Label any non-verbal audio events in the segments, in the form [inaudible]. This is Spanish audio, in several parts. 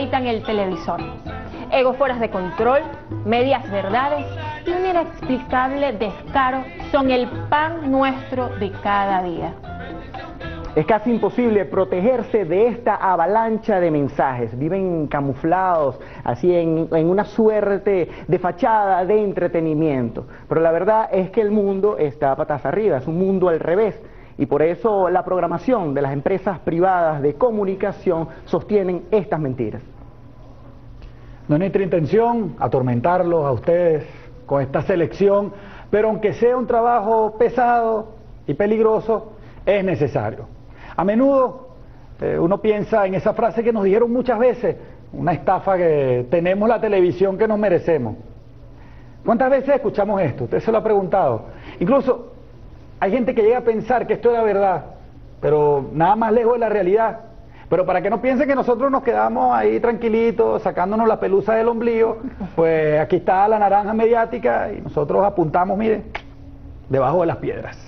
habitan el televisor. Egos fuera de control, medias verdades y un inexplicable descaro son el pan nuestro de cada día. Es casi imposible protegerse de esta avalancha de mensajes. Viven camuflados, así en, una suerte de fachada de entretenimiento. Pero la verdad es que el mundo está patas arriba, es un mundo al revés. Y por eso la programación de las empresas privadas de comunicación sostienen estas mentiras. No es nuestra intención atormentarlos a ustedes con esta selección, pero aunque sea un trabajo pesado y peligroso, es necesario. A menudo eh, uno piensa en esa frase que nos dijeron muchas veces, una estafa que tenemos la televisión que nos merecemos. ¿Cuántas veces escuchamos esto? Usted se lo ha preguntado. Incluso hay gente que llega a pensar que esto era verdad, pero nada más lejos de la realidad. Pero para que no piensen que nosotros nos quedamos ahí tranquilitos, sacándonos la pelusa del ombligo, pues aquí está la naranja mediática y nosotros apuntamos, mire, debajo de las piedras.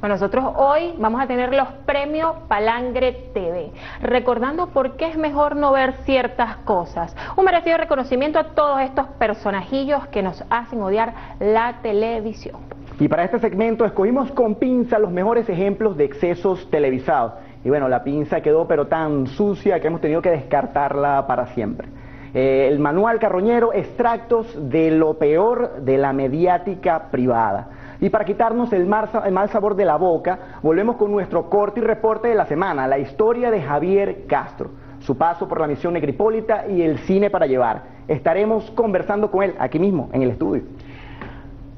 Bueno, nosotros hoy vamos a tener los premios Palangre TV, recordando por qué es mejor no ver ciertas cosas. Un merecido reconocimiento a todos estos personajillos que nos hacen odiar la televisión. Y para este segmento escogimos con pinza los mejores ejemplos de excesos televisados. Y bueno, la pinza quedó pero tan sucia que hemos tenido que descartarla para siempre. Eh, el manual carroñero, extractos de lo peor de la mediática privada. Y para quitarnos el mal, sabor de la boca, volvemos con nuestro corte y reporte de la semana, la historia de Javier Castro, su paso por la misión Negripólita y el cine para llevar. Estaremos conversando con él aquí mismo, en el estudio.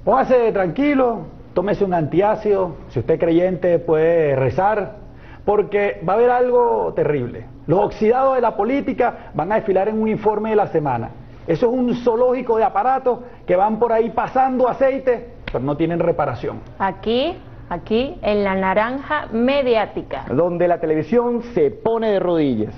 Póngase tranquilo, tómese un antiácido, si usted es creyente puede rezar, porque va a haber algo terrible. Los oxidados de la política van a desfilar en un informe de la semana. Eso es un zoológico de aparatos que van por ahí pasando aceite pero no tienen reparación. Aquí, aquí, en la naranja mediática. Donde la televisión se pone de rodillas.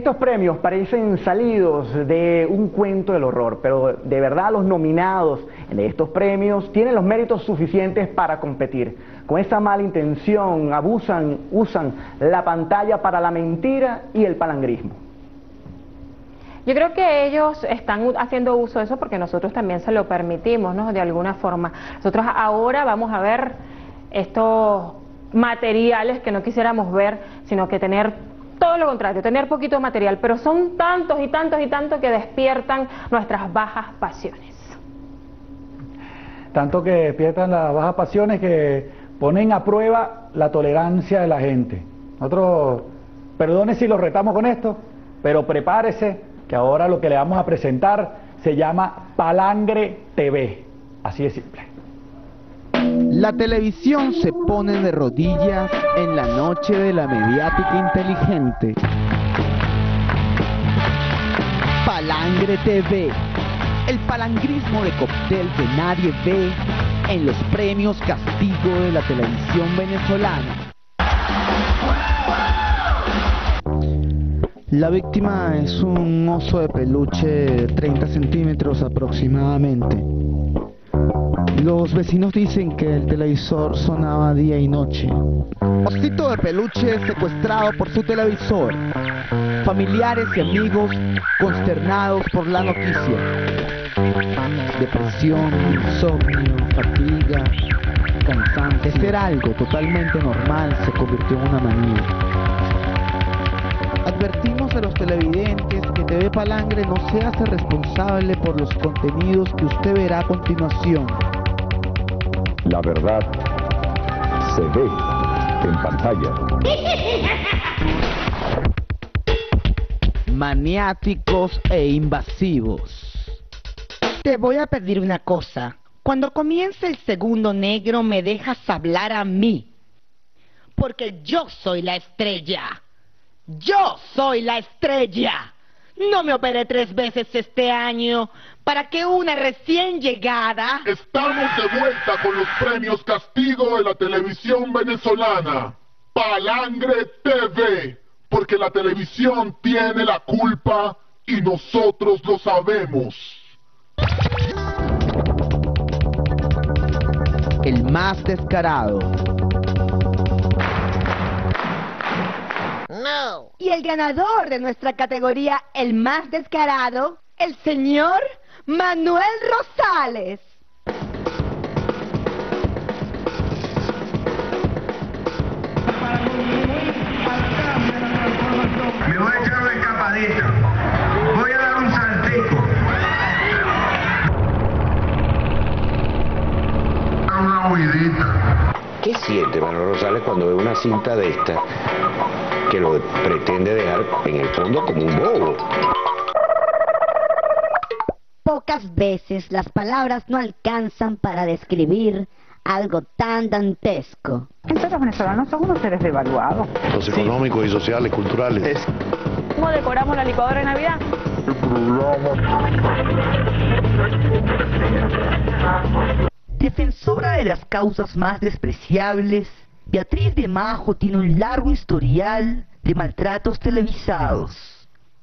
Estos premios parecen salidos de un cuento del horror, pero de verdad los nominados en estos premios tienen los méritos suficientes para competir. Con esa mala intención abusan, usan la pantalla para la mentira y el palangrismo. Yo creo que ellos están haciendo uso de eso porque nosotros también se lo permitimos, ¿no? De alguna forma. Nosotros ahora vamos a ver estos materiales que no quisiéramos ver, sino que tener todo lo contrario, tener poquito material, pero son tantos y tantos y tantos que despiertan nuestras bajas pasiones. Tanto que despiertan las bajas pasiones que ponen a prueba la tolerancia de la gente. Nosotros, perdone si lo retamos con esto, pero prepárese que ahora lo que le vamos a presentar se llama Palangre TV. Así de simple. La televisión se pone de rodillas en la noche de la mediática inteligente. Palangre TV, el palangrismo de cóctel que nadie ve en los premios castigo de la televisión venezolana. La víctima es un oso de peluche de 30 centímetros aproximadamente. Los vecinos dicen que el televisor sonaba día y noche. Osito de peluche secuestrado por su televisor. Familiares y amigos consternados por la noticia. Depresión, insomnio, fatiga, cansante. Ser algo totalmente normal se convirtió en una manía. Advertimos a los televidentes que TV Palangre no se hace responsable por los contenidos que usted verá a continuación. La verdad se ve en pantalla. [laughs] Maniáticos e invasivos. Te voy a pedir una cosa. Cuando comience el segundo negro me dejas hablar a mí. Porque yo soy la estrella. Yo soy la estrella. No me operé tres veces este año para que una recién llegada... Estamos de vuelta con los premios Castigo de la televisión venezolana. Palangre TV, porque la televisión tiene la culpa y nosotros lo sabemos. El más descarado. Y el ganador de nuestra categoría, el más descarado, el señor Manuel Rosales. Me voy a echar una escapadita. Voy a dar un saltico. Una huidita. ¿Qué siente Manuel Rosales cuando ve una cinta de esta que lo pretende dejar en el fondo como un bobo? Pocas veces las palabras no alcanzan para describir algo tan dantesco. Entonces los venezolanos son unos seres devaluados. Los económicos y sociales, culturales. ¿Cómo decoramos la licuadora de Navidad? Defensora de las causas más despreciables, Beatriz de Majo tiene un largo historial de maltratos televisados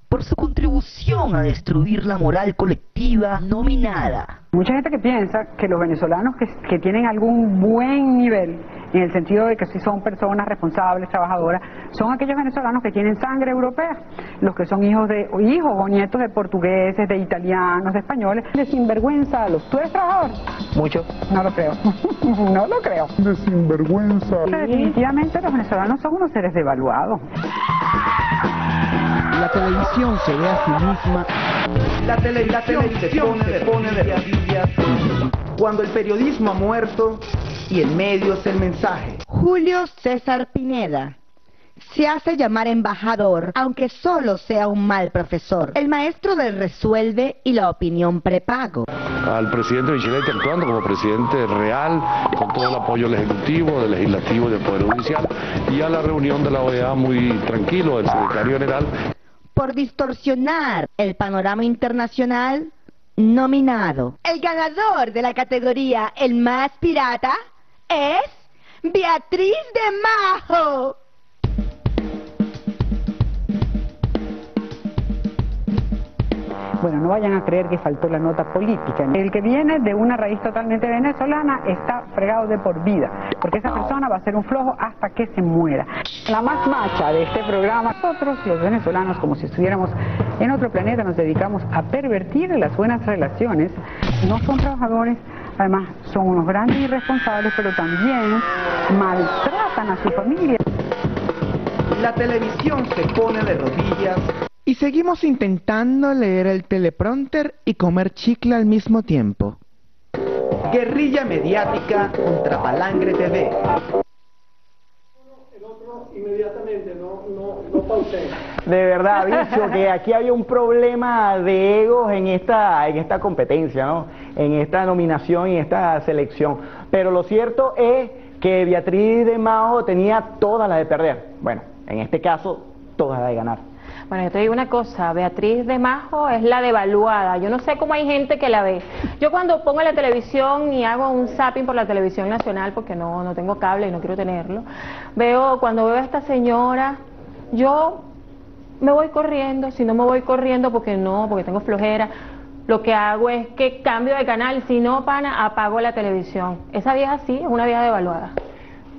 por su contribución a destruir la moral colectiva nominada. Mucha gente que piensa que los venezolanos que, que, tienen algún buen nivel, en el sentido de que sí son personas responsables, trabajadoras, son aquellos venezolanos que tienen sangre europea, los que son hijos de hijos o nietos de portugueses, de italianos, de españoles, de sinvergüenza a los. ¿Tú eres trabajador? Mucho. No lo creo. [laughs] no lo creo. De sinvergüenza. Definitivamente los venezolanos son unos seres devaluados. La televisión se ve a sí misma. La, tele la televisión se pone de rodillas cuando el periodismo ha muerto y el medio es el mensaje. Julio César Pineda se hace llamar embajador, aunque solo sea un mal profesor. El maestro del resuelve y la opinión prepago. Al presidente Micheletti actuando como presidente real, con todo el apoyo del Ejecutivo, del Legislativo y del Poder Judicial, y a la reunión de la OEA muy tranquilo, del secretario general. Por distorsionar el panorama internacional nominado. El ganador de la categoría El más pirata es Beatriz de Majo. Bueno, no vayan a creer que faltó la nota política. El que viene de una raíz totalmente venezolana está fregado de por vida, porque esa persona va a ser un flojo hasta que se muera. La más macha de este programa, nosotros los venezolanos, como si estuviéramos en otro planeta, nos dedicamos a pervertir las buenas relaciones. No son trabajadores, además son unos grandes irresponsables, pero también maltratan a su familia. La televisión se pone de rodillas y seguimos intentando leer el teleprompter y comer chicle al mismo tiempo. Guerrilla mediática contra Palangre TV. inmediatamente, no, no, no pausé. De verdad, dicho que aquí había un problema de egos en esta, en esta competencia, ¿no? En esta nominación y esta selección. Pero lo cierto es que Beatriz de Mao tenía toda la de perder. Bueno, en este caso, toda la de ganar. Bueno, yo te digo una cosa, Beatriz de Majo es la devaluada. Yo no sé cómo hay gente que la ve. Yo cuando pongo la televisión y hago un zapping por la televisión nacional, porque no, no tengo cable y no quiero tenerlo, veo, cuando veo a esta señora, yo me voy corriendo, si no me voy corriendo porque no, porque tengo flojera, lo que hago es que cambio de canal, si no, pana, apago la televisión. Esa vieja sí es una vieja devaluada.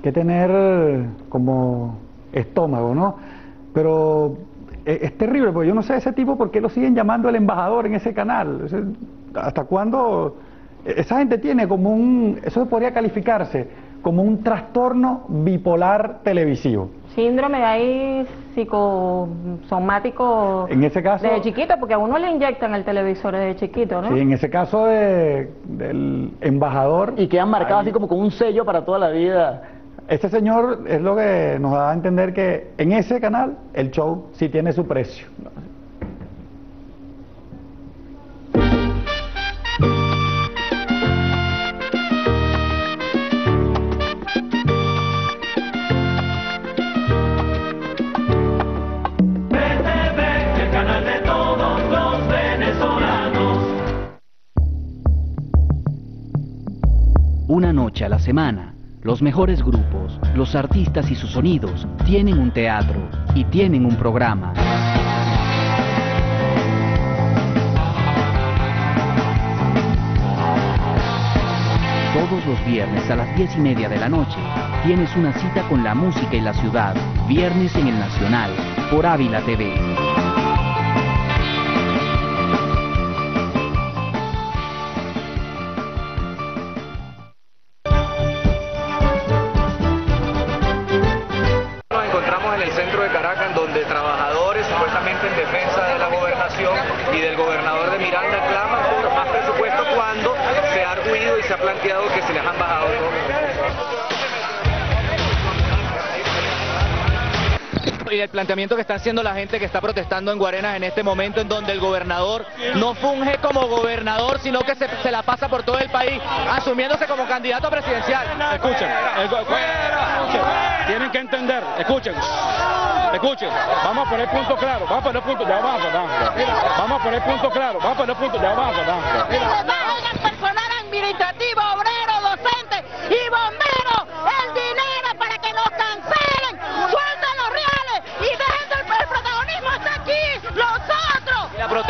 Que tener como estómago, ¿no? Pero es, es, terrible, porque yo no sé ese tipo por qué lo siguen llamando el embajador en ese canal. ¿Hasta cuándo? Esa gente tiene como un, eso podría calificarse como un trastorno bipolar televisivo. Síndrome de ahí psicosomático en ese caso, desde chiquito, porque a uno le inyectan el televisor desde chiquito, ¿no? Sí, en ese caso de, del embajador. Y quedan marcados así como con un sello para toda la vida. Este señor es lo que nos da a entender que en ese canal el show sí tiene su precio. Una noche a la semana los mejores grupos, los artistas y sus sonidos tienen un teatro y tienen un programa. Todos los viernes a las 10 y media de la noche tienes una cita con la música y la ciudad. Viernes en el Nacional, por Ávila TV. Y el planteamiento que está haciendo la gente que está protestando en Guarenas en este momento en donde el gobernador no funge como gobernador sino que se, se la pasa por todo el país asumiéndose como candidato presidencial. Escuchen, escuchen, tienen que entender, escuchen, escuchen, vamos a poner punto claro, vamos a poner punto, ya vamos a poner, vamos a poner punto claro, vamos a poner punto, ya vamos a personal administrativo,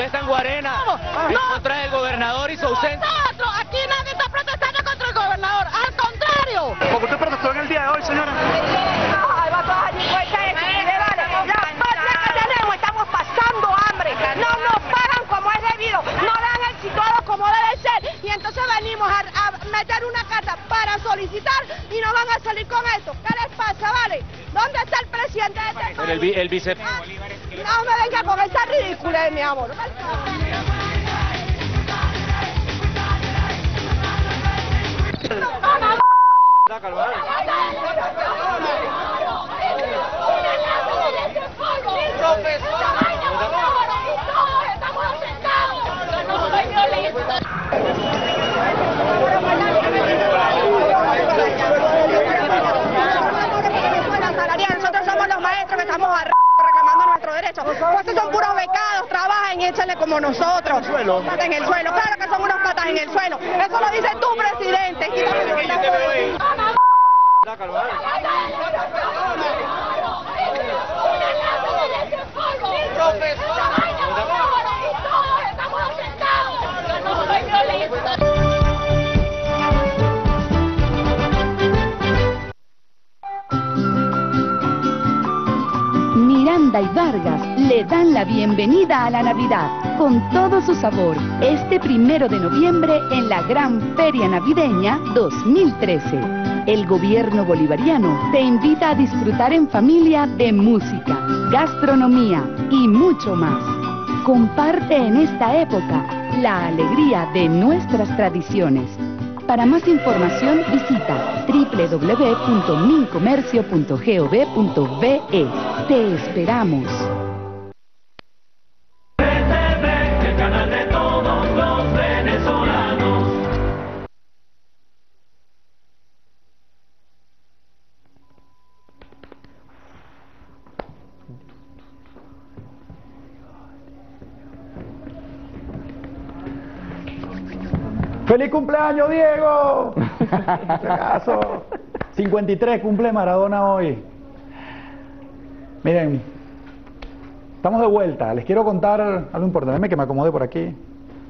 nosotros. La protesta en Guarena en contra del gobernador y su ausencia. Nosotros, aquí nadie está protestando contra el gobernador, al contrario. ¿Por qué usted protestó en el día de hoy, señora? Estamos pasando hambre. No nos pagan como es debido, no dan el situado como debe ser. Y entonces venimos a, a meter una carta para solicitar y nos van a salir con esto. ¿Qué les pasa, vale? ¿Dónde está el presidente de este país? El, vi- el vice... No me venga con esa ridícula, mi amor. Nosotros somos los maestros que estamos arriba nuestros derechos. Ustedes son puros becados, trabajen y échenle como nosotros. Patas en el suelo, claro que son unos patas en el suelo. Eso lo dice tu presidente. Y Vargas le dan la bienvenida a la Navidad con todo su sabor este primero de noviembre en la Gran Feria Navideña 2013. El gobierno bolivariano te invita a disfrutar en familia de música, gastronomía y mucho más. Comparte en esta época la alegría de nuestras tradiciones. Para más información visita www.mincomercio.gov.be. Te esperamos. ¡Feliz cumpleaños, Diego! Acaso. 53 cumple Maradona hoy. Miren, estamos de vuelta. Les quiero contar algo importante. Déjenme que me acomode por aquí.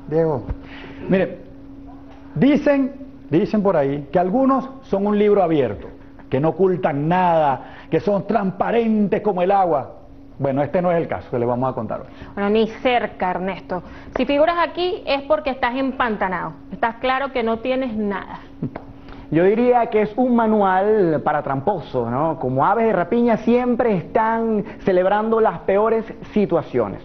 Diego. Miren, dicen, dicen por ahí que algunos son un libro abierto, que no ocultan nada, que son transparentes como el agua. Bueno, este no es el caso que les vamos a contar hoy. Bueno, ni cerca, Ernesto. Si figuras aquí es porque estás empantanado. Estás claro que no tienes nada. Yo diría que es un manual para tramposos, ¿no? Como aves de rapiña siempre están celebrando las peores situaciones.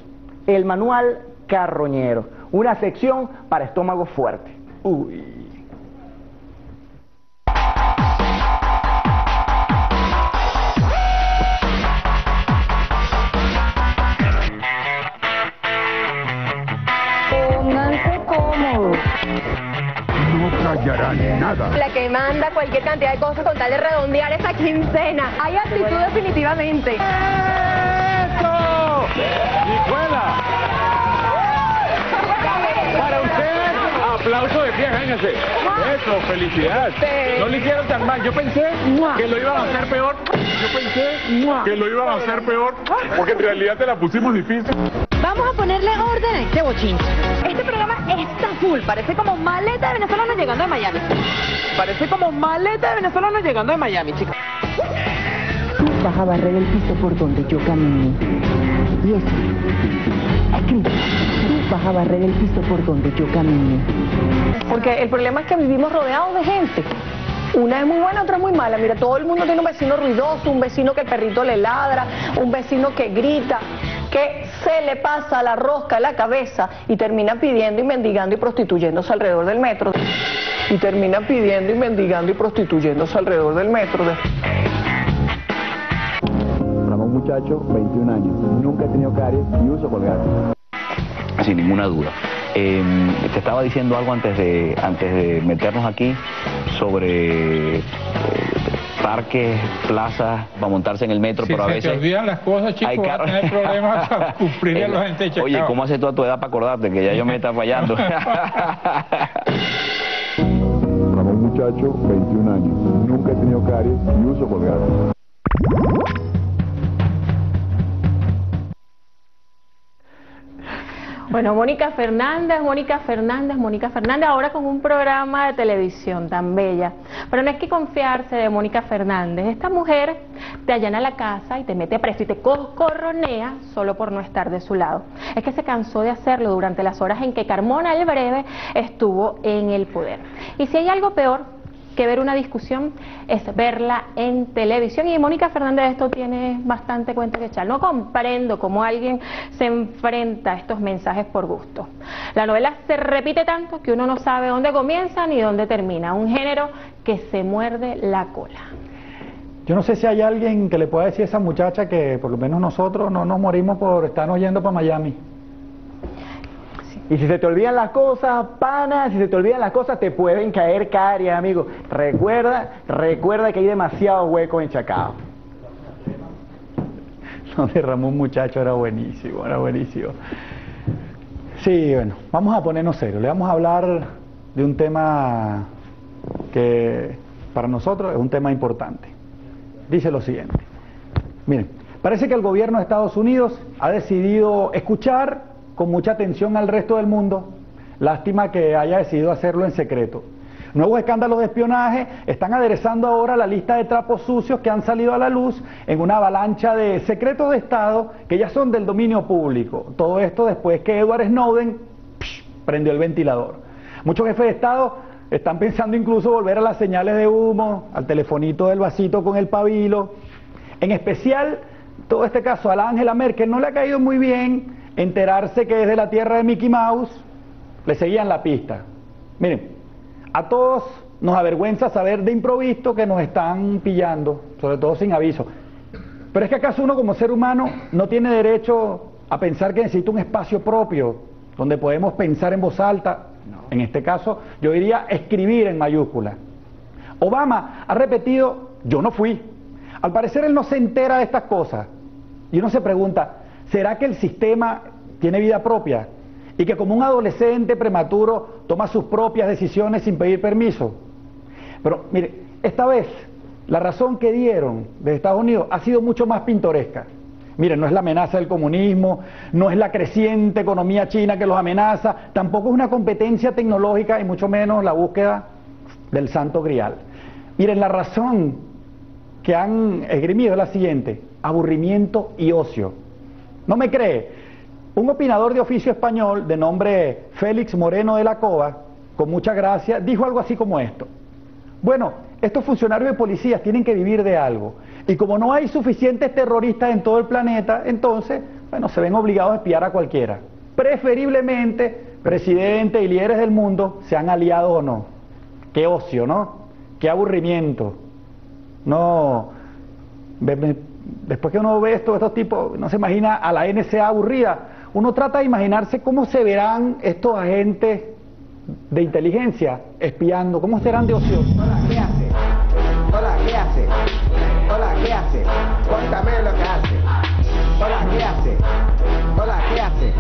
El manual carroñero, una sección para estómago fuerte. Uy. No callarán nada. La que manda cualquier cantidad de cosas con tal de redondear esa quincena. Hay actitud definitivamente. ¡Nicuela! Para usted, aplauso de pie, véngase. Eso, felicidad. No le hicieron tan mal. Yo pensé que lo iban a hacer peor. Yo pensé que lo iban a hacer peor. Porque en realidad te la pusimos difícil. Vamos a ponerle orden a este bochinche. Este programa está full, parece como maleta de venezolanos llegando de Miami. Parece como maleta de venezolanos llegando de Miami, chicos. Tú vas a barrer el piso por donde yo caminé. Y eso, escribe. Tú vas a barrer el piso por donde yo caminé. Porque el problema es que vivimos rodeados de gente. Una es muy buena, otra es muy mala. Mira, todo el mundo tiene un vecino ruidoso, un vecino que el perrito le ladra, un vecino que grita, que se le pasa la rosca a la cabeza y termina pidiendo y mendigando y prostituyéndose alrededor del metro. Y termina pidiendo y mendigando y prostituyéndose alrededor del metro. Ramón Muchacho, 21 años. Nunca he tenido caries y uso colgate. Sin ninguna duda. Eh, te estaba diciendo algo antes de, antes de meternos aquí sobre eh, parques, plazas, para montarse en el metro, Si pero a se veces... te olvidan las cosas, hay chicos, vas a carros- tener problemas [laughs] para cumplir los gente Oye, ¿cómo haces tú a tu edad para acordarte que ya yo me está fallando? [laughs] Ramón Muchacho, 21 años. Nunca he tenido caries y uso colgate. Bueno, Mónica Fernández, Mónica Fernández, Mónica Fernández, ahora con un programa de televisión tan bella. Pero no es que confiarse de Mónica Fernández. Esta mujer te allana la casa y te mete preso y te coscorronea solo por no estar de su lado. Es que se cansó de hacerlo durante las horas en que Carmona el Breve estuvo en el poder. Y si hay algo peor que ver una discusión es verla en televisión y Mónica Fernández de esto tiene bastante cuenta que echar. No comprendo cómo alguien se enfrenta a estos mensajes por gusto. La novela se repite tanto que uno no sabe dónde comienza ni dónde termina. Un género que se muerde la cola. Yo no sé si hay alguien que le pueda decir a esa muchacha que por lo menos nosotros no nos morimos por estarnos yendo para Miami. Y si se te olvidan las cosas, pana, si se te olvidan las cosas, te pueden caer caries, amigo. Recuerda, recuerda que hay demasiados huecos en Chacao. [laughs] Lo de Ramón Muchacho era buenísimo, era buenísimo. Sí, bueno, vamos a ponernos serios. Le vamos a hablar de un tema que para nosotros es un tema importante. Dice lo siguiente. Miren, parece que el gobierno de Estados Unidos ha decidido escuchar con mucha atención al resto del mundo. Lástima que haya decidido hacerlo en secreto. Nuevos escándalos de espionaje están aderezando ahora la lista de trapos sucios que han salido a la luz en una avalancha de secretos de Estado que ya son del dominio público. Todo esto después que Edward Snowden prendió el ventilador. Muchos jefes de Estado están pensando incluso volver a las señales de humo, al telefonito del vasito con el pabilo. En especial, todo este caso a la Angela Merkel no le ha caído muy bien enterarse que desde la tierra de Mickey Mouse le seguían la pista. Miren, a todos nos avergüenza saber de improviso que nos están pillando, sobre todo sin aviso. Pero es que acaso uno como ser humano no tiene derecho a pensar que necesita un espacio propio donde podemos pensar en voz alta. En este caso, yo diría escribir en mayúscula. Obama ha repetido, yo no fui. Al parecer él no se entera de estas cosas. Y uno se pregunta, ¿será que el sistema tiene vida propia? Y que como un adolescente prematuro toma sus propias decisiones sin pedir permiso. Pero mire, esta vez la razón que dieron de Estados Unidos ha sido mucho más pintoresca. Mire, no es la amenaza del comunismo, no es la creciente economía china que los amenaza, tampoco es una competencia tecnológica y mucho menos la búsqueda del santo grial. Miren, la razón que han esgrimido es la siguiente, aburrimiento y ocio. ¿No me cree? Un opinador de oficio español de nombre Félix Moreno de la Cova, con mucha gracia, dijo algo así como esto. Bueno, estos funcionarios de policías tienen que vivir de algo. Y como no hay suficientes terroristas en todo el planeta, entonces, bueno, se ven obligados a espiar a cualquiera. Preferiblemente, presidentes y líderes del mundo sean aliados o no. Qué ocio, ¿no? Qué aburrimiento. No, después que uno ve esto, estos tipos, no se imagina a la NSA aburrida, uno trata de imaginarse cómo se verán estos agentes de inteligencia espiando, cómo serán de ociosos. Hola, ¿qué hace? Hola, ¿qué hace? Hola, ¿qué hace? Cuéntame lo que hace. Hola, ¿qué hace? Hola, ¿qué hace?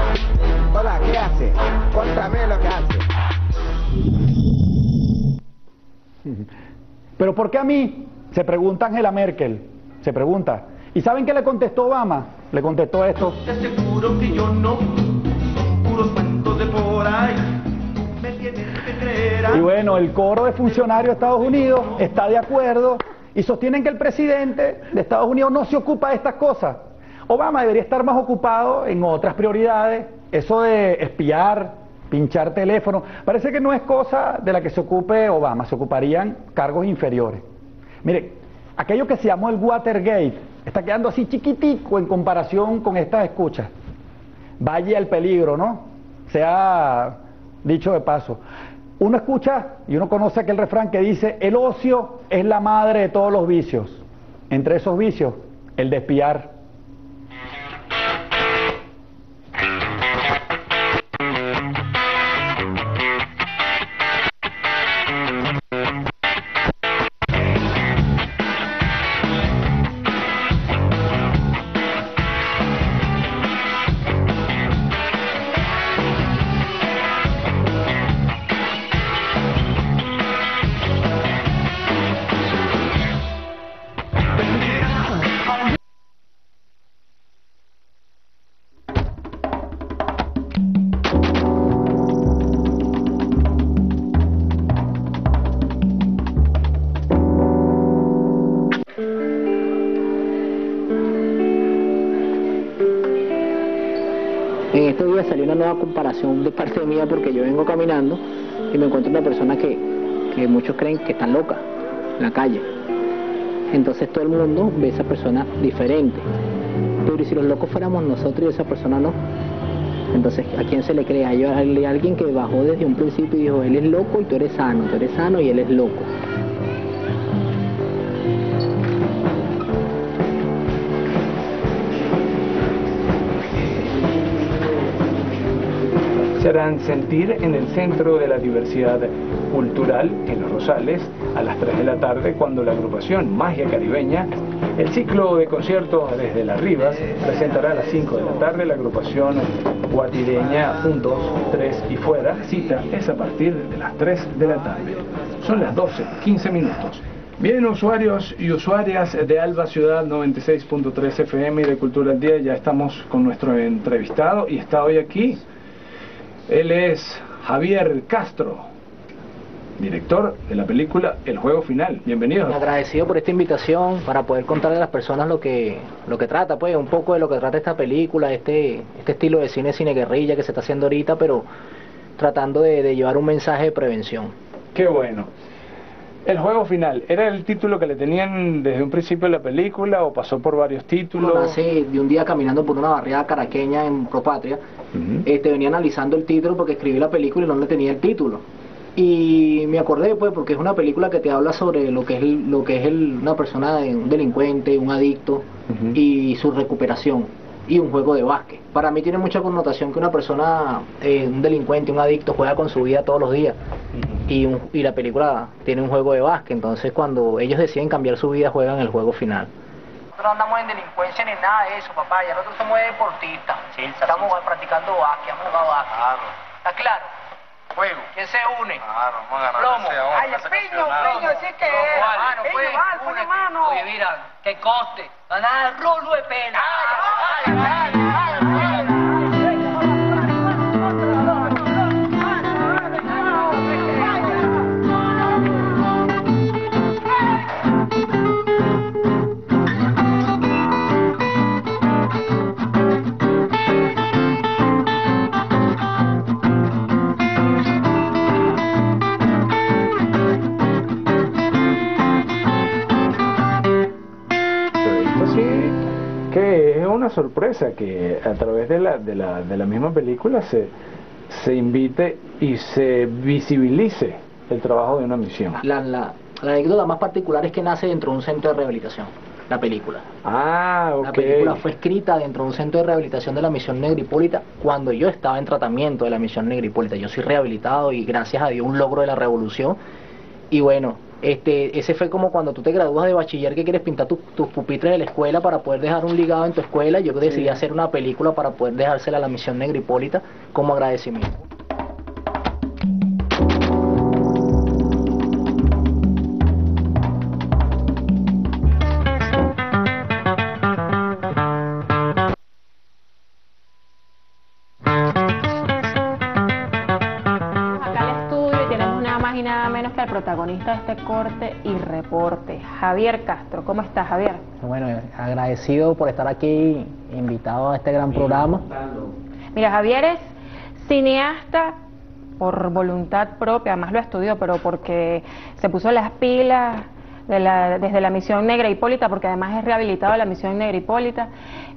Hola, ¿qué hace? Cuéntame lo que hace. [laughs] Pero ¿por qué a mí? Se pregunta Angela Merkel. Se pregunta, ¿Y saben qué le contestó Obama? Le contestó esto. Te aseguro que yo no, son puros cuentos de por ahí. Me tienes que creer. Y bueno, el coro de funcionarios de Estados Unidos está de acuerdo y sostienen que el presidente de Estados Unidos no se ocupa de estas cosas. Obama debería estar más ocupado en otras prioridades, eso de espiar, pinchar teléfono, parece que no es cosa de la que se ocupe Obama, se ocuparían cargos inferiores. Mire, aquello que se llamó el Watergate está quedando así chiquitico en comparación con estas escuchas. Vaya el peligro, ¿no? Se ha dicho de paso. Uno escucha y uno conoce aquel refrán que dice, el ocio es la madre de todos los vicios. Entre esos vicios, el de. Una nueva comparación de mía porque yo vengo caminando y me encuentro una persona que, que muchos creen que está loca en la calle. Entonces todo el mundo ve a esa persona diferente. Pero ¿y si los locos fuéramos nosotros y esa persona no? Entonces, ¿a quién se le cree? Hay alguien que bajó desde un principio y dijo, él es loco y tú eres sano, tú eres sano y él es loco. Harán sentir en el centro de la diversidad cultural en Los Rosales a las 3 de la tarde cuando la agrupación Magia Caribeña, el ciclo de conciertos desde las Rivas, presentará a las 5 de la tarde la agrupación guatireña 1, 2, 3 y fuera. Cita es a partir de las 3 de la tarde. Son las 12, 15 minutos. Bien, usuarios y usuarias de Alba Ciudad 96.3 FM y de Cultura al Día, ya estamos con nuestro entrevistado y está hoy aquí él es Javier Castro, director de la película El Juego Final. Bienvenido. Agradecido por esta invitación para poder contarle a las personas lo que, lo que trata, pues un poco de lo que trata esta película, este, este estilo de cine, cine guerrilla que se está haciendo ahorita, pero tratando de, de llevar un mensaje de prevención. Qué bueno. El juego final, ¿era el título que le tenían desde un principio de la película o pasó por varios títulos? Hace de un día caminando por una barriada caraqueña en Propatria, este, venía analizando el título porque escribí la película y no le tenía el título. Y me acordé pues porque es una película que te habla sobre lo que es el- lo que es el- una persona, un delincuente, un adicto y su recuperación y un juego de básquet. Para mí tiene mucha connotación que una persona, eh, un delincuente, un adicto juega con su vida todos los días y, un- y la película tiene un juego de básquet. Entonces cuando ellos deciden cambiar su vida juegan el juego final. Nosotros no andamos en delincuencia ni nada de eso, papá. Ya nosotros somos deportistas. Estamos practicando básquet, hemos jugado básquet. ¿Está claro? ¿Quién se une? Claro, vamos a ganar. Plomo. Ay, el piño, piño, sí que es. Mano, pues, vale, pone únete. mano. Oye, mira, que coste. Ganar rolo de pena. Esto una sorpresa que a través de la, de la, de la misma película se, se invite y se visibilice el trabajo de una misión. La, la, la anécdota más particular es que nace dentro de un centro de rehabilitación, la película. Ah, ok. La película fue escrita dentro de un centro de rehabilitación de la misión Negripólita cuando yo estaba en tratamiento de la misión Negripólita. Yo soy rehabilitado y gracias a Dios un logro de la revolución. Y bueno, este, ese fue como cuando tú te gradúas de bachiller que quieres pintar tu- tus pupitres de la escuela para poder dejar un ligado en tu escuela. Yo decidí Sí. hacer una película para poder dejársela a la misión Negripólita como agradecimiento. Y reporte, Javier Castro. ¿Cómo estás, Javier? Bueno, agradecido por estar aquí, invitado a este gran programa. Mira, Javier es cineasta por voluntad propia, además lo estudió, pero porque se puso las pilas de la- desde la misión Negra Hipólita, porque además es rehabilitado de la misión Negra Hipólita,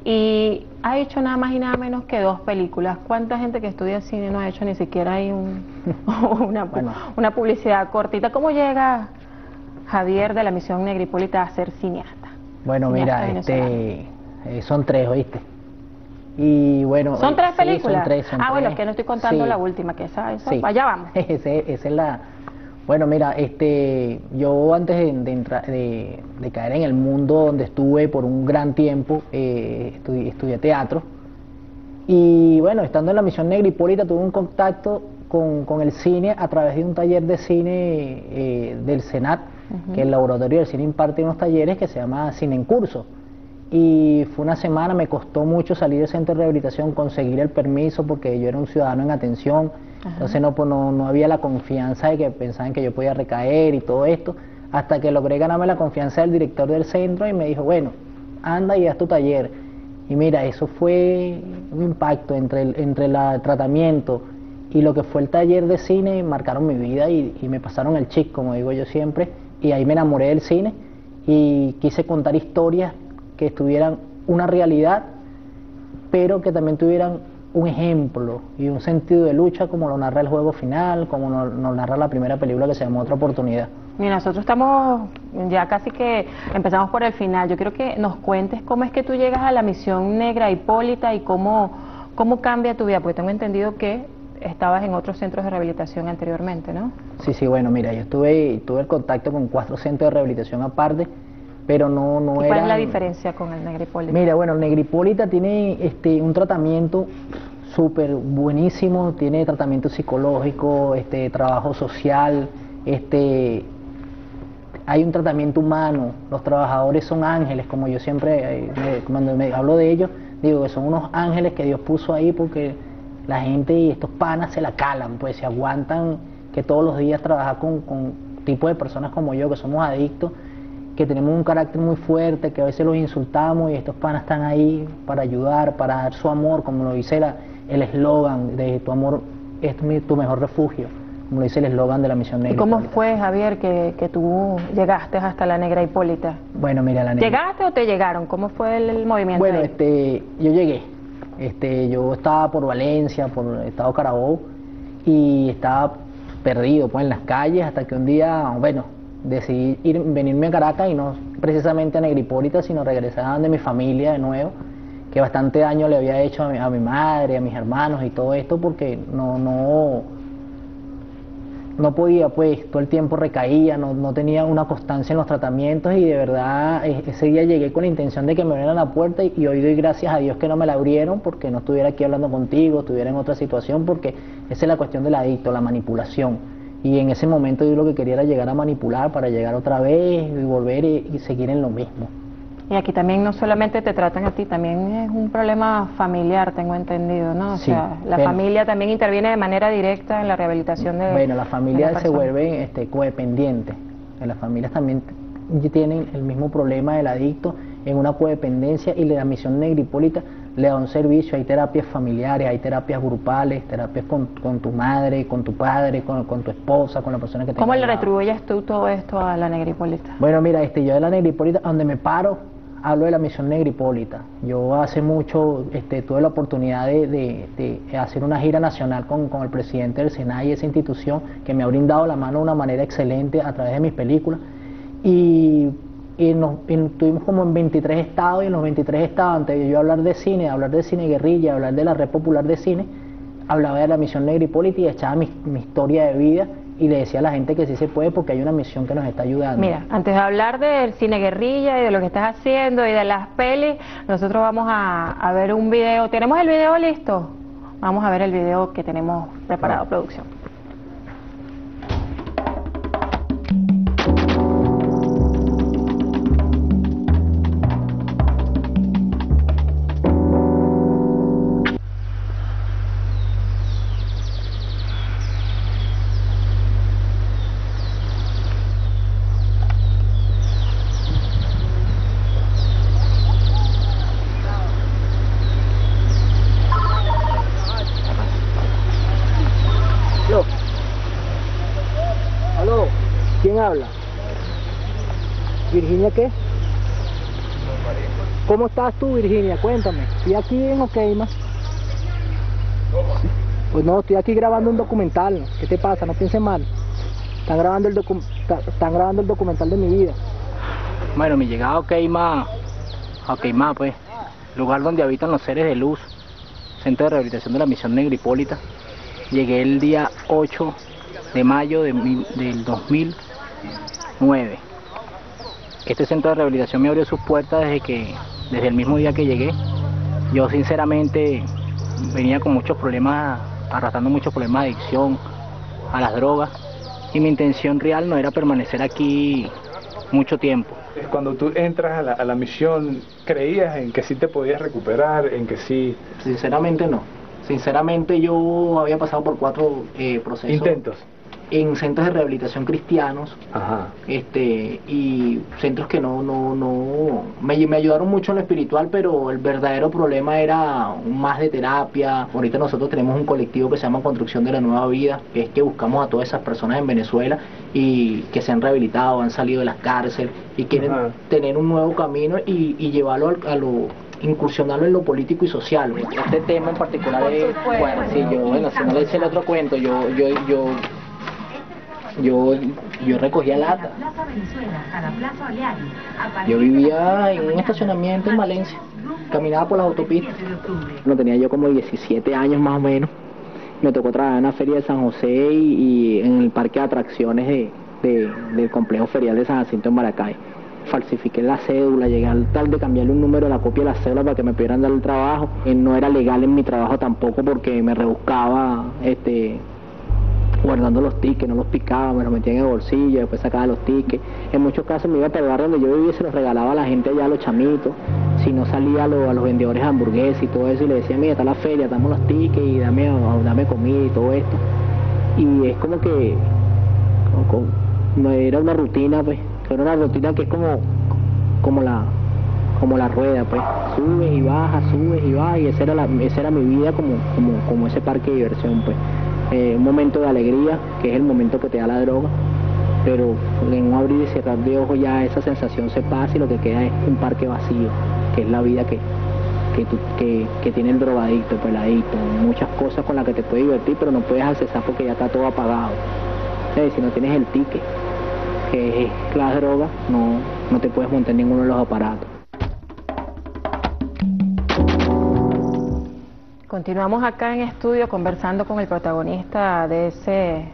y ha hecho nada más y nada menos que dos películas. ¿Cuánta gente que estudia cine no ha hecho ni siquiera un, [laughs] una, una publicidad cortita? ¿Cómo llega Javier de la misión Negra Hipólita a ser cineasta? Bueno, Cineasta mira, este, eh, son tres, ¿oíste? Y bueno... ¿Son eh, tres sí, películas? son tres, son ah, bueno, tres. es que no estoy contando Sí. la última, que esa, esa Sí. allá vamos. [laughs] Ese- esa es la... Bueno, mira, este, yo antes de, de entrar- de- de caer en el mundo donde estuve por un gran tiempo, eh, estudi- estudié teatro. Y bueno, estando en la misión Negra Hipólita tuve un contacto con, con el cine a través de un taller de cine eh, del Senat, Que el laboratorio del cine imparte unos talleres que se llama Cine en Curso. Y fue una semana, me costó mucho salir del centro de rehabilitación, conseguir el permiso porque yo era un ciudadano en atención, entonces no, pues, no, no había la confianza de que pensaban que yo podía recaer y todo esto, hasta que logré ganarme la confianza del director del centro y me dijo, bueno, anda y haz tu taller. Y mira, eso fue un impacto entre el, entre el tratamiento y lo que fue el taller de cine, marcaron mi vida y, y me pasaron el chip, como digo yo siempre, y ahí me enamoré del cine y quise contar historias que tuvieran una realidad, pero que también tuvieran un ejemplo y un sentido de lucha como lo narra el juego final, como lo, lo narra la primera película que se llama Otra Oportunidad. Mira, nosotros estamos ya casi que empezamos por el final. Yo quiero que nos cuentes cómo es que tú llegas a la misión negra Hipólita y cómo, cómo cambia tu vida, porque tengo entendido que estabas en otros centros de rehabilitación anteriormente, ¿no? Sí, sí, bueno, mira, yo estuve, tuve el contacto con cuatro centros de rehabilitación aparte, pero no, no ¿Y ¿Cuál es la diferencia con el negra Hipólita? Mira, bueno, el Negripólita tiene este, un tratamiento súper buenísimo, tiene tratamiento psicológico, este, trabajo social, este, hay un tratamiento humano, los trabajadores son ángeles, como yo siempre, eh, me- cuando me hablo de ellos, digo que son unos ángeles que Dios puso ahí porque la gente y estos panas se la calan, pues se aguantan que todos los días trabajar con, con tipos de personas como yo, que somos adictos, que tenemos un carácter muy fuerte, que a veces los insultamos y estos panas están ahí para ayudar, para dar su amor, como lo dice la- el eslogan de tu amor es mi- tu mejor refugio, como lo dice el eslogan de la misión ¿Y negra. cómo fue, Javier, que, que tú llegaste hasta la negra Hipólita? Bueno, mira, la negra. ¿Llegaste o te llegaron? ¿Cómo fue el, el movimiento? Bueno, ahí? este, yo llegué. Este, yo estaba por Valencia, por el estado Carabobo, y estaba perdido pues en las calles hasta que un día, bueno, decidí ir, venirme a Caracas y no precisamente a Negripólita, sino regresar donde mi familia de nuevo, que bastante daño le había hecho a mi, a mi madre, a mis hermanos y todo esto, porque no, no, no podía, pues todo el tiempo recaía, no, no tenía una constancia en los tratamientos y de verdad e- ese día llegué con la intención de que me abrieran la puerta y, hoy doy gracias a Dios que no me la abrieron porque no estuviera aquí hablando contigo, estuviera en otra situación porque esa es la cuestión del adicto, la manipulación. Y en ese momento yo lo que quería era llegar a manipular para llegar otra vez y volver y seguir en lo mismo. Y aquí también no solamente te tratan a ti, también es un problema familiar, tengo entendido, ¿no? O Sí, sea, la familia también interviene de manera directa en la rehabilitación de Bueno, la de familia la se vuelve este, codependiente. En las familias también tienen el mismo problema del adicto en una codependencia y la misión negripólita le da un servicio. Hay terapias familiares, hay terapias grupales, terapias con, con tu madre, con tu padre, con, con tu esposa, con la persona que te ¿Cómo le retribuyes tú todo esto a la negra Hipólita? bueno, mira, este, yo de la Negripólita, donde me paro, hablo de la misión Negripólita. Yo hace mucho este, tuve la oportunidad de, hacer una gira nacional con, el presidente del Senado y esa institución que me ha brindado la mano de una manera excelente a través de mis películas. Y, y nos, y estuvimos como en 23 estados y en los 23 estados, antes de yo hablar de cine, hablar de cine guerrilla, hablar de la red popular de cine, hablaba de la misión Negripólita y echaba mi historia de vida y le decía a la gente que sí se puede porque hay una misión que nos está ayudando. Mira, antes de hablar del cine guerrilla y de lo que estás haciendo y de las pelis, nosotros vamos a, a ver un video. ¿Tenemos el video listo? Vamos a ver el video que tenemos preparado, producción. ¿Virginia qué? ¿Cómo estás tú, Virginia? Cuéntame. Estoy aquí en Okeima. Pues no, estoy aquí grabando un documental. ¿Qué te pasa? No pienses mal. Están grabando el, docu- están grabando el documental de mi vida. Bueno, mi llegada a Okeima, a Okeima, pues, lugar donde habitan los seres de luz, centro de rehabilitación de la misión Negripólita. Llegué el día 8 de mayo de del 2009. Este centro de rehabilitación me abrió sus puertas desde que, desde el mismo día que llegué. Yo sinceramente venía con muchos problemas, arrastrando muchos problemas de adicción a las drogas y mi intención real no era permanecer aquí mucho tiempo. Cuando tú entras a la, a la misión, ¿creías en que sí te podías recuperar, en que sí? Sinceramente no. Sinceramente yo había pasado por cuatro eh, procesos. Intentos. En centros de rehabilitación cristianos, Ajá. este, y centros que no, no, no, me, me ayudaron mucho en lo espiritual, pero el verdadero problema era más de terapia. Ahorita nosotros tenemos un colectivo que se llama Construcción de la Nueva Vida, que es que buscamos a todas esas personas en Venezuela y que se han rehabilitado, han salido de las cárceles y quieren Ajá. tener un nuevo camino y, y llevarlo al- a lo incursionarlo en lo político y social. Este tema en particular es, bueno, sí, yo, bueno, si no le eché el otro cuento, yo, yo, yo, yo, yo recogía lata. Yo vivía en un estacionamiento en Valencia, caminaba por las autopistas. No tenía yo como 17 años más o menos. Me tocó trabajar en la feria de San José y, en el parque de atracciones de, de- del complejo ferial de San Jacinto en Maracay. Falsifiqué la cédula, llegué al tal de cambiarle un número a la copia de la cédula para que me pudieran dar el trabajo. Eh, no era legal en mi trabajo tampoco porque me rebuscaba este, guardando los tickets, no los picaba, me los metía en el bolsillo, después sacaba los tickets. En muchos casos me iba para el donde yo vivía y se los regalaba a la gente allá, a los chamitos. Si no salía a, los- los vendedores de hamburguesas y todo eso, y le decía, mira, está la feria, dame los tickets y dame, dame comida y todo esto. Y es como que como- era una rutina, pues, que era una rutina que es como, como la como la rueda, pues, subes y bajas, subes y bajas, y esa era, la, esa era mi vida como, como, como ese parque de diversión, pues. Eh, un momento de alegría, que es el momento que te da la droga, pero en un abrir y cerrar de ojos ya esa sensación se pasa y lo que queda es un parque vacío, que es la vida que, que, que, que tiene el drogadicto, el muchas cosas con las que te puedes divertir, pero no puedes accesar porque ya está todo apagado. Si no tienes el ticket, que es la droga, no, no te puedes montar ninguno de los aparatos. Continuamos acá en estudio conversando con el protagonista de ese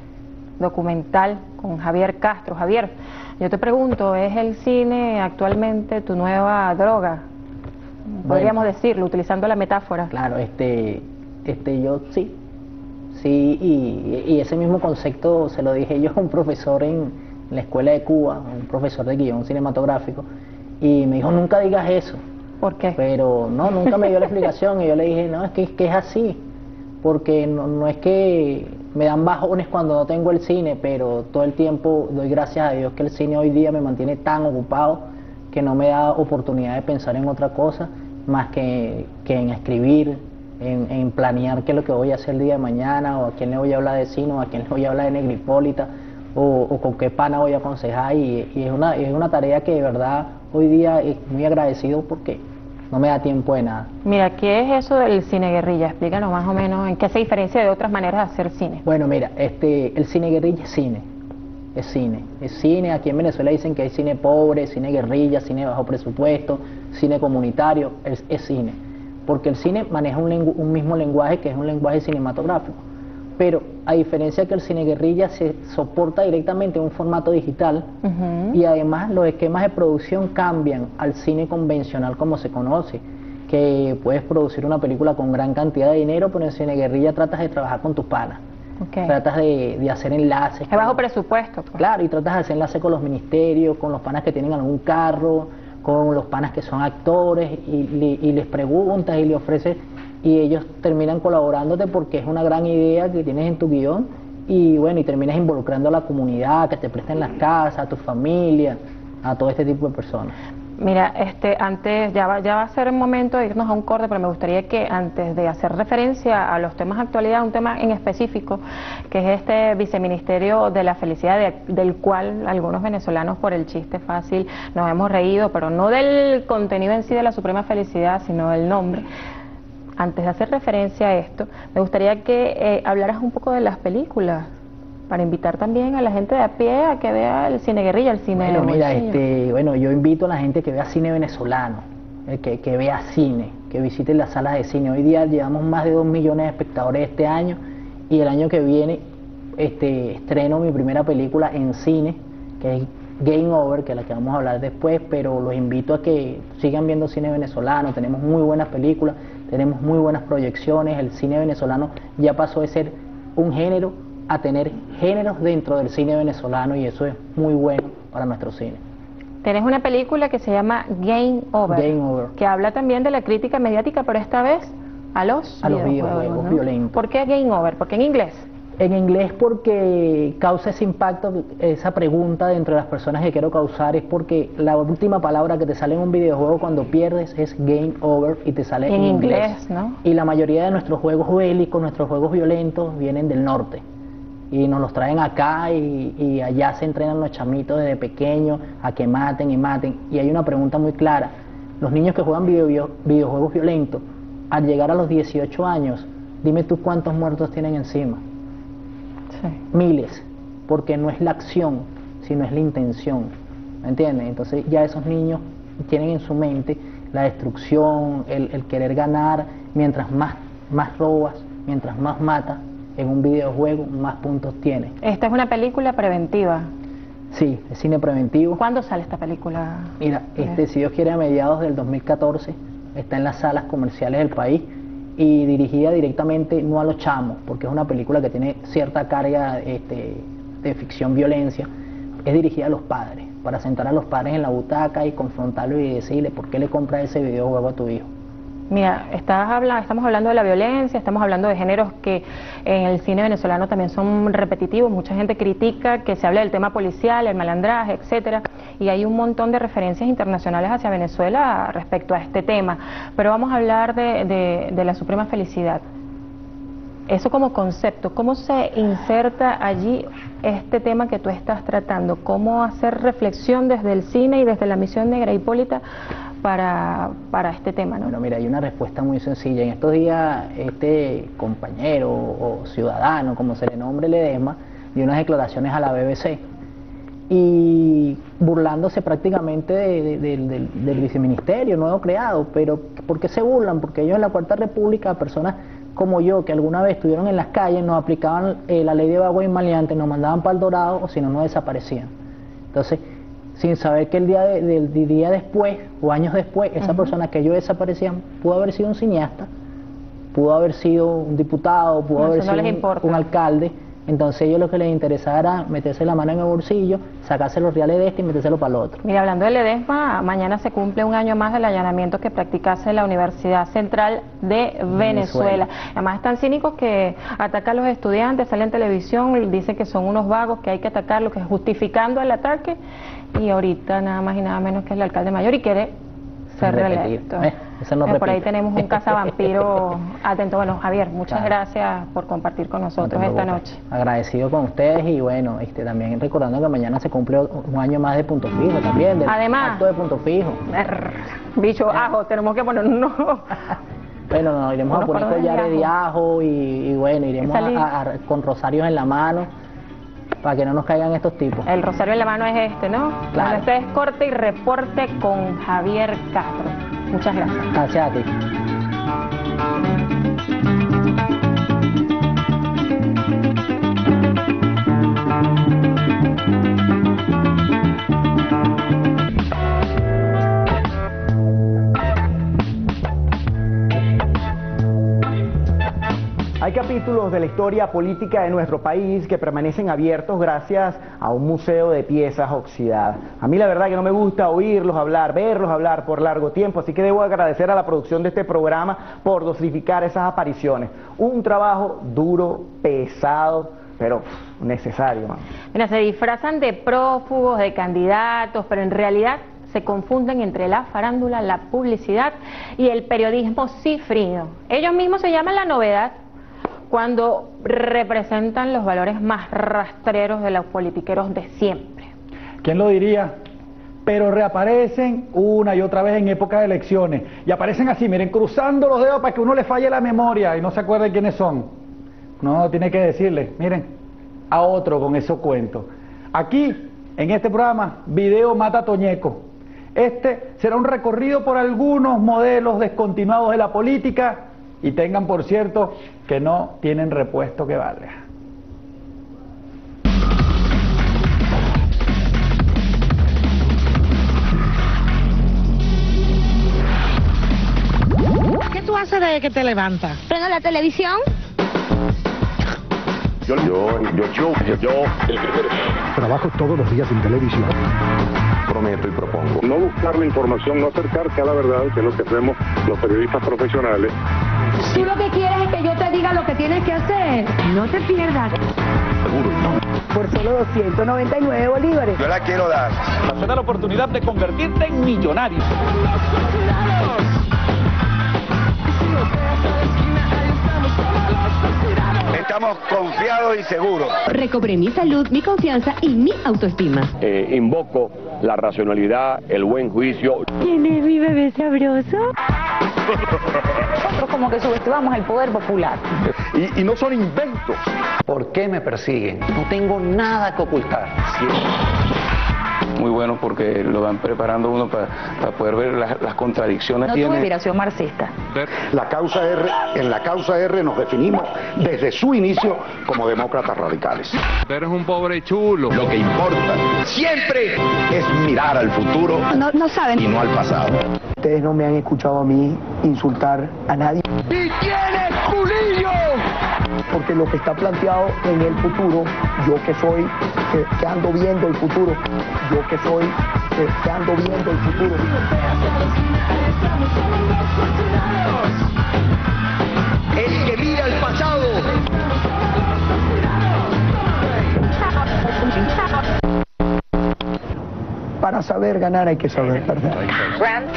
documental, con Javier Castro. Javier, yo te pregunto, ¿es el cine actualmente tu nueva droga? Podríamos decirlo, utilizando la metáfora. Claro, este, este yo sí, sí, y, y ese mismo concepto se lo dije yo a un profesor en, la escuela de Cuba, un profesor de guion cinematográfico, y me dijo, nunca digas eso. ¿Por qué? Pero no, nunca me dio la explicación, y yo le dije, no, es que, es así, porque no, no es que me dan bajones cuando no tengo el cine, pero todo el tiempo doy gracias a Dios que el cine hoy día me mantiene tan ocupado que no me da oportunidad de pensar en otra cosa más que, que en escribir, en, en planear qué es lo que voy a hacer el día de mañana, o a quién le voy a hablar de cine, o a quién le voy a hablar de Negripólita, o, o con qué pana voy a aconsejar. Y, y es, una, es una tarea que de verdad hoy día es muy agradecido porque no me da tiempo de nada. Mira, ¿qué es eso del cine guerrilla? Explícanos más o menos en qué se diferencia de otras maneras de hacer cine. Bueno, mira, este, el cine guerrilla es cine, es cine, es cine. Aquí en Venezuela dicen que hay cine pobre, cine guerrilla, cine bajo presupuesto, cine comunitario, es, es cine. Porque el cine maneja un mismo lenguaje que es un lenguaje cinematográfico. Pero a diferencia que el cine guerrilla se soporta directamente en un formato digital y además los esquemas de producción cambian al cine convencional como se conoce que puedes producir una película con gran cantidad de dinero, pero en cine guerrilla tratas de trabajar con tus panas. Tratas de, de hacer enlaces. Es bajo presupuesto. pues. Claro, y tratas de hacer enlaces con los ministerios, con los panas que tienen algún carro, con los panas que son actores, y, y les preguntas y le ofreces, y ellos terminan colaborándote porque es una gran idea que tienes en tu guion, y bueno, y terminas involucrando a la comunidad, que te presten las casas, a tu familia, a todo este tipo de personas. Mira, este, antes, ya va, ya va a ser el momento de irnos a un corte, pero me gustaría que antes de hacer referencia a los temas de actualidad, un tema en específico, que es este viceministerio de la felicidad, de- del cual algunos venezolanos por el chiste fácil nos hemos reído, pero no del contenido en sí de la suprema felicidad, sino del nombre. Antes de hacer referencia a esto, me gustaría que eh, hablaras un poco de las películas, para invitar también a la gente de a pie a que vea el cine guerrilla, el cine Bueno, de mira, este, bueno, yo invito a la gente que vea cine venezolano, eh, que, que vea cine, que visite las salas de cine. Hoy día llevamos más de 2 millones de espectadores este año y el año que viene este, estreno mi primera película en cine, que es Game Over, que es la que vamos a hablar después, pero los invito a que sigan viendo cine venezolano, tenemos muy buenas películas, tenemos muy buenas proyecciones, el cine venezolano ya pasó de ser un género a tener géneros dentro del cine venezolano y eso es muy bueno para nuestro cine. Tenés una película que se llama Game Over, Game Over. que habla también de la crítica mediática, pero esta vez a los A los videojuegos. videojuegos ¿no? violentos. ¿Por qué Game Over? Porque en inglés. En inglés porque causa ese impacto, esa pregunta dentro de las personas que quiero causar es porque la última palabra que te sale en un videojuego cuando pierdes es game over y te sale En en, inglés, ¿no? Y la mayoría de nuestros juegos bélicos, nuestros juegos violentos vienen del norte y nos los traen acá y, y allá se entrenan los chamitos desde pequeños a que maten y maten. Y hay una pregunta muy clara, los niños que juegan video- video- videojuegos violentos, al llegar a los 18 años, dime tú cuántos muertos tienen encima miles, porque no es la acción, sino es la intención, ¿me entiendes? Entonces ya esos niños tienen en su mente la destrucción, el, el querer ganar, mientras más, más robas, mientras más matas en un videojuego, más puntos tienes. Esta es una película preventiva. Sí, es cine preventivo. ¿Cuándo sale esta película? Mira, este, si Dios quiere, a mediados del 2014 está en las salas comerciales del país y dirigida directamente no a los chamos, porque es una película que tiene cierta carga este, de ficción, violencia, es dirigida a los padres, para sentar a los padres en la butaca y confrontarlos y decirle por qué le compras ese videojuego a tu hijo. Mira, estás habla- estamos hablando de la violencia, estamos hablando de géneros que en el cine venezolano también son repetitivos. Mucha gente critica que se hable del tema policial, el malandraje, etcétera, y hay un montón de referencias internacionales hacia Venezuela respecto a este tema. Pero vamos a hablar de, de- de la suprema felicidad. Eso como concepto, ¿cómo se inserta allí este tema que tú estás tratando? ¿Cómo hacer reflexión desde el cine y desde la misión negra Hipólita para, para este tema? ¿no? Bueno, mira, hay una respuesta muy sencilla. En estos días, este compañero o ciudadano, como se le nombre Ledesma, dio unas declaraciones a la BBC y burlándose prácticamente de- de- del- del, del viceministerio nuevo creado. Pero ¿por qué se burlan? Porque ellos en la Cuarta República, personas como yo, que alguna vez estuvieron en las calles, nos aplicaban eh, la ley de agua inmaleante, nos mandaban para el Dorado o si no, nos desaparecían. Entonces, sin saber que el día, de- del día después o años después, esa persona que yo desaparecían pudo haber sido un cineasta, pudo haber sido un diputado, pudo No, haber no sido un alcalde. Entonces ellos lo que les interesaba era meterse la mano en el bolsillo, sacarse los reales de este y metérselo para el otro. Mira, hablando de Ledesma, mañana se cumple un año más del allanamiento que practicase la Universidad Central de Venezuela. Venezuela. Además están cínicos que atacan a los estudiantes, salen en televisión, dicen que son unos vagos, que hay que atacarlos, que justificando el ataque, y ahorita nada más y nada menos que el alcalde mayor y quiere Repetir. Eh, no Eh, por ahí tenemos un [laughs] cazavampiro atento. Bueno, Javier, muchas Claro. gracias por compartir con No nosotros esta noche. Agradecido con ustedes y bueno, este, también recordando que mañana se cumple un año más de punto fijo también, del Además. acto de punto fijo. Bicho, ajo, tenemos que ponernos [laughs] Bueno, nos iremos a Unos poner de collares de ajo. y, y bueno, iremos a- con rosarios en la mano para que no nos caigan estos tipos. El rosario en la mano es este, ¿no? Claro. Este es corte y reporte con Javier Castro. Muchas gracias. Gracias a ti. Capítulos de la historia política de nuestro país que permanecen abiertos gracias a un museo de piezas oxidadas. A mí la verdad que no me gusta oírlos hablar, verlos hablar por largo tiempo, así que debo agradecer a la producción de este programa por dosificar esas apariciones. Un trabajo duro, pesado, pero necesario. Mira, se disfrazan de prófugos, de candidatos, pero en realidad se confunden entre la farándula, la publicidad y el periodismo cifrino. Ellos mismos se llaman la novedad cuando representan los valores más rastreros de los politiqueros de siempre. ¿Quién lo diría? Pero reaparecen una y otra vez en época de elecciones. Y aparecen así, miren, cruzando los dedos para que uno le falle la memoria y no se acuerde quiénes son. No, tiene que decirle, miren, a otro con esos cuentos. Aquí, en este programa, Video Mata Toñeco. Este será un recorrido por algunos modelos descontinuados de la política y tengan por cierto que no tienen repuesto que valga. ¿Qué tú haces desde que te levantas? Prendo la televisión. Yo, yo, yo, yo, yo, Trabajo todos los días en televisión. Prometo y propongo. No buscar la información, no acercarse a la verdad, que es lo que hacemos los periodistas profesionales. Tú lo que quieres es que yo te diga lo que tienes que hacer. No te pierdas. Seguro, Por solo 299 bolívares. Yo la quiero dar. Te da la oportunidad de convertirte en millonario. Y seguros. Recobré mi salud, mi confianza y mi autoestima. Eh, invoco la racionalidad, el buen juicio. ¿Quién es mi bebé sabroso? Nosotros como que subestimamos el poder popular. Y, y no son inventos. ¿Por qué me persiguen? No tengo nada que ocultar. Muy bueno porque lo van preparando uno para, para poder ver las, las contradicciones. No tuve inspiración marxista. La causa R, en la causa R nos definimos desde su inicio como demócratas radicales. Eres un pobre chulo. Lo que importa siempre es mirar al futuro No, no saben. y no al pasado. Ustedes no me han escuchado a mí insultar a nadie. ¡Y tienes culillo! Porque lo que está planteado en el futuro, yo que soy, que, que ando viendo el futuro, yo que soy, que, que ando viendo el futuro. El que mira al pasado. Para saber ganar hay que saber perder.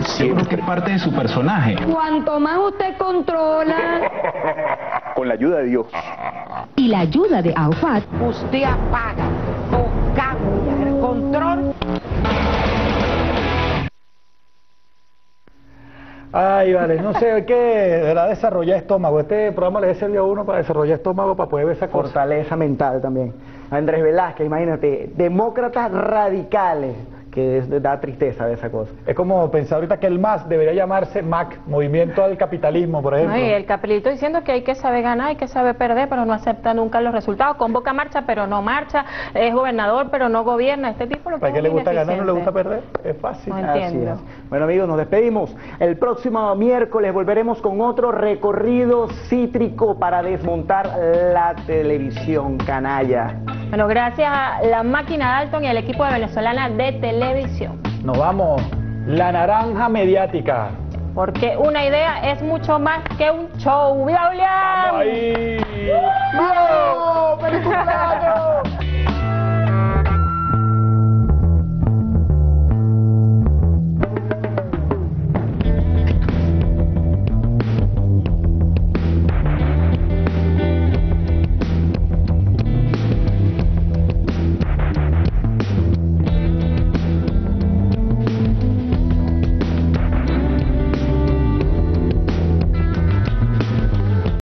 Seguro que es parte de su personaje. Cuanto más usted controla, [laughs] Con la ayuda de Dios. Y la ayuda de AUFAT Usted apaga o cambia el control. Ay, vale, no sé, hay que de verdad desarrollar estómago. Este programa le sirve a uno para desarrollar estómago, para poder ver esa cosa. Fortaleza mental también. Andrés Velázquez, imagínate, demócratas radicales, que es- da tristeza de esa cosa. Es como pensar ahorita que el MAS debería llamarse MAC, Movimiento al Capitalismo, por ejemplo. No, y el capelito diciendo que hay que saber ganar, hay que saber perder, pero no acepta nunca los resultados. Convoca marcha, pero no marcha. Es gobernador, pero no gobierna. Este tipo lo que ¿Para qué le gusta ganar, no le gusta perder? Es fácil. No Así es. Bueno amigos, nos despedimos. El próximo miércoles volveremos con otro recorrido cítrico para desmontar la televisión canalla. Bueno, gracias a la máquina Dalton y al equipo de Venezolana de Nos vamos. La naranja mediática. Porque una idea es mucho más que un show. ¡Viva Julián! ¡Ahí! ¡Vamos! ¡Feliz cumpleaños!